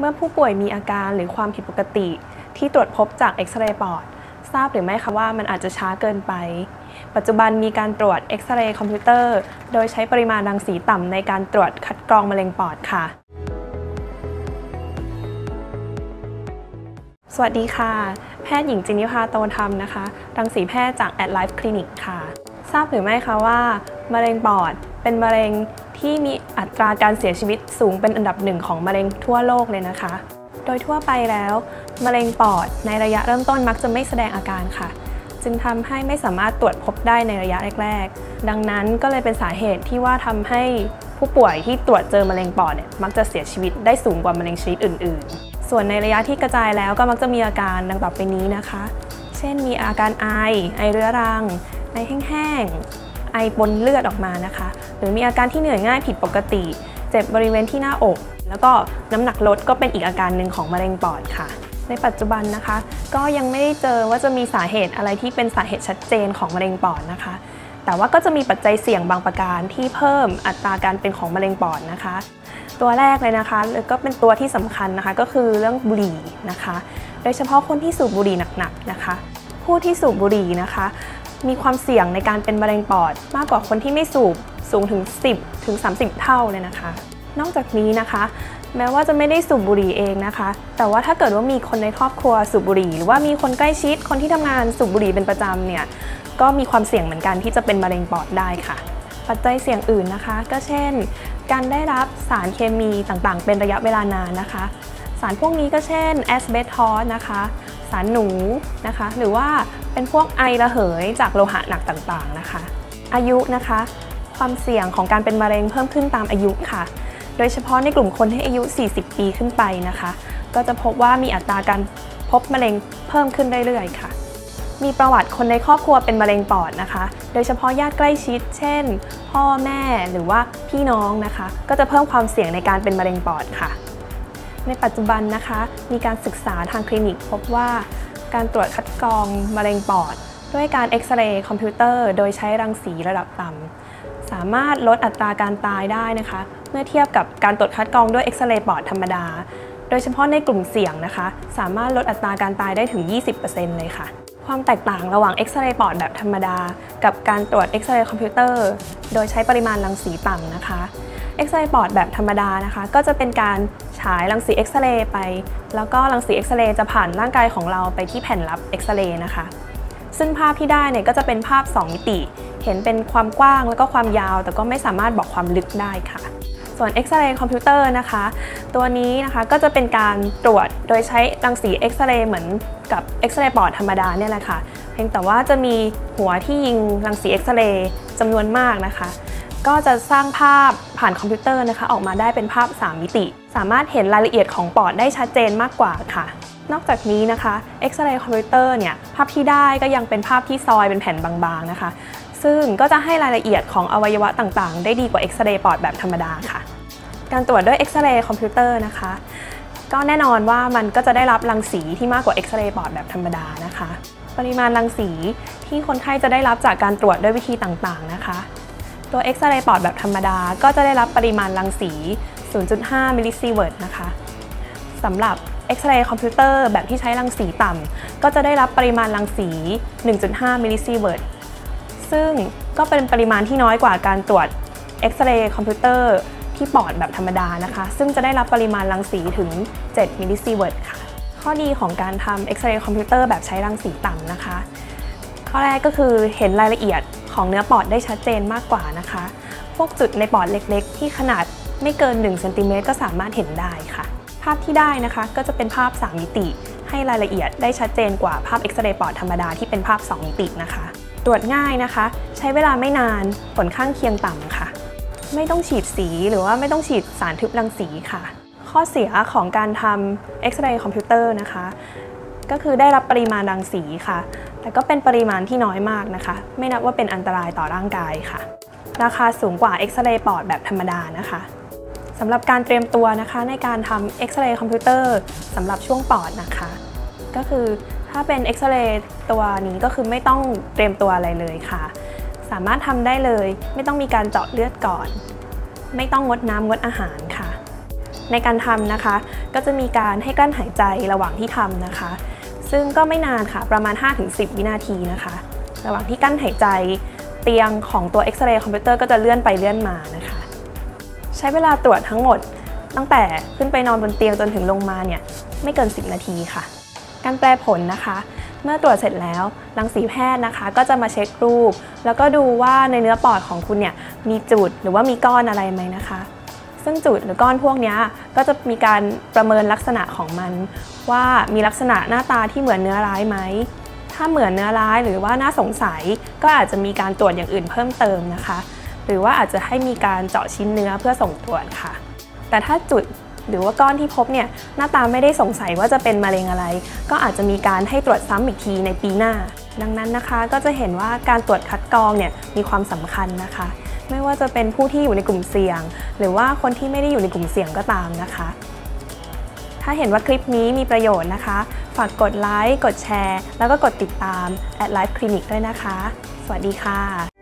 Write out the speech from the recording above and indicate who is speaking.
Speaker 1: เมื่อผู้ป่วยมีอาการหรือความผิดปกติ ที่ตรวจพบจากเอ็กซเรย์ปอดทราบหรือไม่คะว่ามันอาจจะช้าเกินไป ปัจจุบันมีการตรวจเอ็กซเรย์คอมพิวเตอร์ โดยใช้ปริมาณรังสีต่ำในการตรวจคัดกรองมะเร็งปอดค่ะ สวัสดีค่ะ แพทย์หญิงจินิพาโตธรรมนะคะ รังสีแพทย์จาก At Life Clinic ค่ะ ทราบหรือไม่คะว่ามะเร็งปอด เป็นมะเร็งที่มีอัตราการเสียชีวิตสูงเป็นอันดับหนึ่งของมะเร็งทั่วโลกเลยนะคะ โดยทั่วไปแล้วมะเร็งปอดในระยะเริ่มต้นมักจะไม่แสดงอาการค่ะ จึงทำให้ไม่สามารถตรวจพบได้ในระยะแรก ๆ ดังนั้นก็เลยเป็นสาเหตุที่ว่าทำให้ผู้ป่วยที่ตรวจเจอมะเร็งปอดเนี่ยมักจะเสียชีวิตได้สูงกว่ามะเร็งชนิดอื่น ๆ ส่วนในระยะที่กระจายแล้วก็มักจะมีอาการดังต่อไปนี้นะคะ เช่นมีอาการไอ ไอเรื้อรัง ไอแห้งๆ ไอปนเลือดออกมานะคะ หรือมีอาการที่เหนื่อยง่ายผิดปกติ เจ็บบริเวณที่หน้าอก แล้วก็น้ำหนักลดก็เป็นอีกอาการหนึ่งของมะเร็งปอดค่ะ ในปัจจุบันนะคะ ก็ยังไม่ได้เจอว่าจะมีสาเหตุอะไรที่เป็นสาเหตุชัดเจนของมะเร็งปอดนะคะ แต่ว่าก็จะมีปัจจัยเสี่ยงบางประการที่เพิ่มอัตราการเป็นของมะเร็งปอดนะคะ ตัวแรกเลยนะคะแล้วก็เป็นตัวที่สำคัญนะคะก็คือเรื่องบุหรี่นะคะ โดยเฉพาะคนที่สูบบุหรี่หนักๆนะคะ ผู้ที่สูบบุหรี่นะคะ มีความเสี่ยงในการเป็นมะเร็งปอด มากกว่าคนที่ไม่สูบสูงถึง 10 ถึง 30 เท่าเลยนะคะ นอกจากนี้นะคะ แม้ว่าจะไม่ได้สูบบุหรี่เองนะคะ แต่ว่าถ้าเกิดว่ามีคนในครอบครัวสูบบุหรี่ หรือว่ามีคนใกล้ชิดคนที่ทำงานสูบบุหรี่เป็นประจำเนี่ยก็มีความเสี่ยงเหมือนกันที่จะเป็นมะเร็งปอดได้ค่ะ ปัจจัยเสี่ยงอื่นนะคะ ก็เช่น การได้รับสารเคมีต่างๆ เป็นระยะเวลานานนะคะ สารพวกนี้ก็เช่นแอสเบสทอสนะคะ สารหนูนะคะ หรือว่าเป็นพวกไอระเหยจากโลหะหนักต่างๆนะคะ อายุนะคะ ความเสี่ยงของการเป็นมะเร็งเพิ่มขึ้นตามอายุค่ะ โดยเฉพาะในกลุ่มคนที่อายุ 40 ปีขึ้นไปนะคะ ก็จะพบว่ามีอัตราการพบมะเร็งเพิ่มขึ้นเรื่อยๆค่ะ มีประวัติคนในครอบครัวเป็นมะเร็งปอดนะคะ โดยเฉพาะญาติใกล้ชิด เช่น พ่อแม่หรือว่าพี่น้องนะคะ ก็จะเพิ่มความเสี่ยงในการเป็นมะเร็งปอดค่ะ ในปัจจุบันนะคะ มีการศึกษาทางคลินิก พบว่าการตรวจคัดกรองมะเร็งปอด ด้วยการเอ็กซเรย์คอมพิวเตอร์ โดยใช้รังสีระดับต่ำสามารถลดอัตราการตายได้นะคะ เมื่อเทียบกับการตรวจคัดกรองด้วยเอ็กซเรย์ปอดธรรมดา โดยเฉพาะในกลุ่มเสี่ยงนะคะ สามารถลดอัตราการตายได้ถึง 20%เลยค่ะ ความแตกต่างระหว่างเอ็กซเรย์ปอดแบบธรรมดา กับการตรวจเอ็กซเรย์คอมพิวเตอร์ โดยใช้ปริมาณรังสีต่ำนะคะ เอ็กซเรย์ปอดแบบธรรมดานะคะ ก็จะเป็นการฉายรังสีเอ็กซเรย์ไป แล้วก็รังสีเอ็กซเรย์จะผ่านร่างกายของเราไปที่แผ่นรับเอ็กซเรย์นะคะ ซึ่งภาพที่ได้เนี่ยก็จะเป็นภาพ 2 มิติ เห็นเป็นความกว้างแล้วก็ความยาว แต่ก็ไม่สามารถบอกความลึกได้ค่ะ ส่วนเอ็กซเรย์คอมพิวเตอร์นะคะ ตัวนี้นะคะก็จะเป็นการตรวจโดยใช้รังสีเอ็กซเรย์เหมือนกับเอ็กซเรย์ปอดธรรมดาเนี่ยแหละค่ะ เพียงแต่ว่าจะมีหัวที่ยิงรังสีเอ็กซเรย์จำนวนมากนะคะ ก็จะสร้างภาพผ่านคอมพิวเตอร์นะคะ ออกมาได้เป็นภาพ 3 มิติ สามารถเห็นรายละเอียดของปอดได้ชัดเจนมากกว่าค่ะ นอกจากนี้นะคะเอ็กซเรย์คอมพิวเตอร์เนี่ยภาพที่ได้ก็ยังเป็นภาพที่ซอยเป็นแผ่นบางๆนะคะ ซึ่งก็จะให้รายละเอียดของอวัยวะต่างๆ ได้ดีกว่าเอ็กซเรย์ปอดแบบธรรมดาค่ะ การตรวจด้วยเอ็กซเรย์คอมพิวเตอร์นะคะก็แน่นอนว่ามันก็จะได้รับรังสีที่มากกว่าเอ็กซเรย์ปอดแบบธรรมดานะคะ ปริมาณรังสีที่คนไข้จะได้รับจากการตรวจด้วยวิธีต่างๆนะคะ ตัวเอ็กซเรย์ปอดแบบธรรมดา ก็จะได้รับปริมาณรังสี 0.5 มิลลิซีเวิร์ตนะคะสำหรับเอ็กซเรย์คอมพิวเตอร์แบบที่ใช้รังสีต่ำก็จะได้รับปริมาณรังสี 1.5 มิลลิซีเวิร์ตซึ่งก็เป็นปริมาณที่น้อยกว่าการตรวจเอ็กซเรย์คอมพิวเตอร์ที่ปอดแบบธรรมดานะคะ ซึ่งจะได้รับปริมาณรังสีถึง 7 มิลลิซีเวิร์ตค่ะ ข้อดีของการทำเอ็กซเรย์คอมพิวเตอร์แบบใช้รังสีต่ำนะคะ ข้อแรกก็คือเห็นรายละเอียด ของเนื้อปอดได้ชัดเจนมากกว่านะคะ พวกจุดในปอดเล็กๆ ที่ขนาดไม่เกิน1เซนติเมตรก็สามารถเห็นได้ค่ะ ภาพที่ได้นะคะก็จะเป็นภาพ 3 มิติ ให้รายละเอียดได้ชัดเจนกว่าภาพเอ็กซเรย์ปอดธรรมดาที่เป็นภาพ 2 มิตินะคะ ตรวจง่ายนะคะ ใช้เวลาไม่นานผลข้างเคียงต่ำค่ะ ไม่ต้องฉีดสีหรือว่าไม่ต้องฉีดสารทึบรังสีค่ะ ข้อเสียของการทำเอ็กซเรย์คอมพิวเตอร์นะคะก็คือได้รับปริมาณรังสีค่ะ แต่ก็เป็นปริมาณที่น้อยมากนะคะ ไม่นับว่าเป็นอันตรายต่อร่างกายค่ะ ราคาสูงกว่าเอ็กซเรย์ปอดแบบธรรมดานะคะสำหรับการเตรียมตัวนะคะในการทำเอ็กซเรย์คอมพิวเตอร์สำหรับช่วงปอดนะคะ ก็คือถ้าเป็นเอ็กซเรย์ตัวนี้ก็คือไม่ต้องเตรียมตัวอะไรเลยค่ะ สามารถทำได้เลย ไม่ต้องมีการเจาะเลือดก่อน ไม่ต้องงดน้ำงดอาหารค่ะ ในการทำนะคะ ก็จะมีการให้กลั้นหายใจระหว่างที่ทำนะคะ ซึ่งก็ไม่นานค่ะประมาณ 5-10 วินาทีนะคะ ระหว่างที่กั้นหายใจเตียงของตัวเอ็กซเรย์คอมพิวเตอร์ก็จะเลื่อนไปเลื่อนมานะคะ ใช้เวลาตรวจทั้งหมด ตั้งแต่ขึ้นไปนอนบนเตียงจนถึงลงมาเนี่ยไม่เกิน 10 นาทีค่ะ การแปลผลนะคะ เมื่อตรวจเสร็จแล้วรังสีแพทย์นะคะ ก็จะมาเช็ครูป แล้วก็ดูว่าในเนื้อปอดของคุณเนี่ยมีจุดหรือว่ามีก้อนอะไรไหมนะคะ ซึ่งจุดหรือก้อนพวกนี้ก็จะมีการประเมินลักษณะของมัน ว่ามีลักษณะหน้าตาที่เหมือนเนื้อร้ายไหม ถ้าเหมือนเนื้อร้ายหรือว่าน่าสงสัย ก็อาจจะมีการตรวจอย่างอื่นเพิ่มเติมนะคะ หรือว่าอาจจะให้มีการเจาะชิ้นเนื้อเพื่อส่งตรวจค่ะ แต่ถ้าจุดหรือว่าก้อนที่พบเนี่ยหน้าตาไม่ได้สงสัยว่าจะเป็นมะเร็งอะไร ก็อาจจะมีการให้ตรวจซ้ำอีกทีในปีหน้า ดังนั้นนะคะก็จะเห็นว่าการตรวจคัดกรองเนี่ยมีความสำคัญนะคะ ไม่ว่าจะเป็นผู้ที่อยู่ในกลุ่มเสี่ยง หรือว่าคนที่ไม่ได้อยู่ในกลุ่มเสี่ยงก็ตามนะคะ ถ้าเห็นว่าคลิปนี้มีประโยชน์นะคะ ฝากกดไลค์ กดแชร์ แล้วก็กดติดตาม at Life Clinic ด้วยนะคะ สวัสดีค่ะ